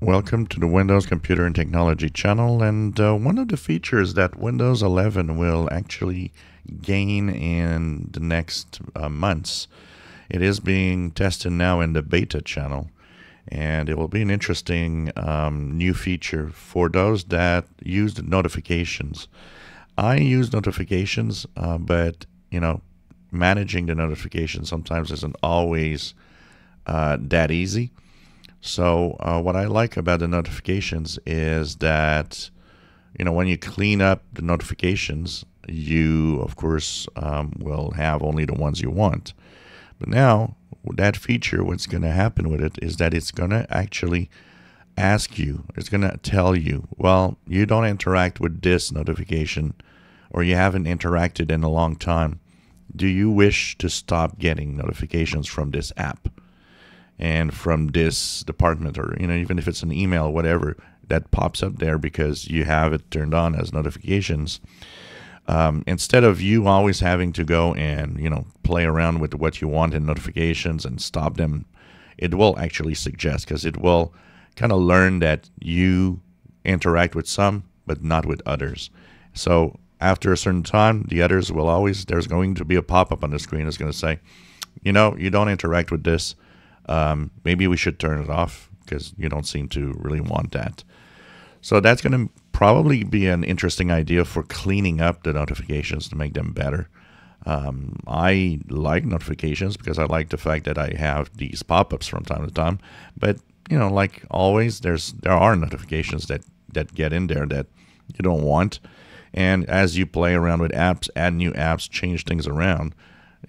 Welcome to the Windows Computer and Technology channel. And uh, one of the features that Windows 11 will actually gain in the next uh, months, it is being tested now in the beta channel. And it will be an interesting um, new feature for those that use notifications. I use notifications, uh, but you know, managing the notifications sometimes isn't always uh, that easy. So uh, what I like about the notifications is that you know when you clean up the notifications, you of course um, will have only the ones you want. But now that feature, what's going to happen with it is that it's going to actually ask you, it's going to tell you, well, you don't interact with this notification or you haven't interacted in a long time. Do you wish to stop getting notifications from this app? And from this department or you know even if it's an email whatever that pops up there because you have it turned on as notifications. Um, instead of you always having to go and you know play around with what you want in notifications and stop them it will actually suggest because it will kind of learn that you interact with some but not with others. So after a certain time the others will always there's going to be a pop-up on the screen that's going to say you know you don't interact with this um, maybe we should turn it off because you don't seem to really want that. So that's going to probably be an interesting idea for cleaning up the notifications to make them better. Um, I like notifications because I like the fact that I have these pop-ups from time to time. But you know, like always, there's there are notifications that that get in there that you don't want. And as you play around with apps, add new apps, change things around,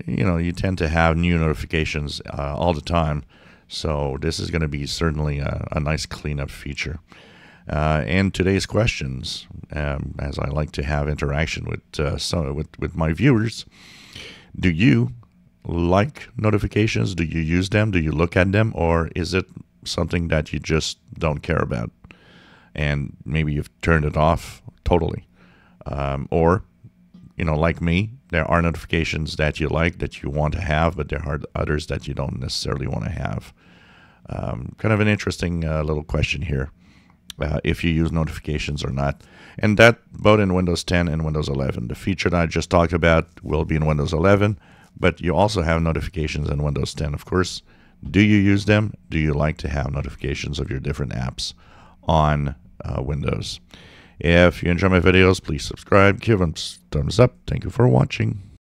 you know, you tend to have new notifications uh, all the time. So this is going to be certainly a, a nice cleanup feature. Uh, and today's questions, um, as I like to have interaction with, uh, so with with my viewers, do you like notifications? Do you use them? Do you look at them, or is it something that you just don't care about, and maybe you've turned it off totally, um, or you know, like me, there are notifications that you like that you want to have, but there are others that you don't necessarily want to have. Um, kind of an interesting uh, little question here, uh, if you use notifications or not. And that both in Windows 10 and Windows 11. The feature that I just talked about will be in Windows 11, but you also have notifications in Windows 10, of course. Do you use them? Do you like to have notifications of your different apps on uh, Windows? If you enjoy my videos, please subscribe, give them thumbs up. Thank you for watching.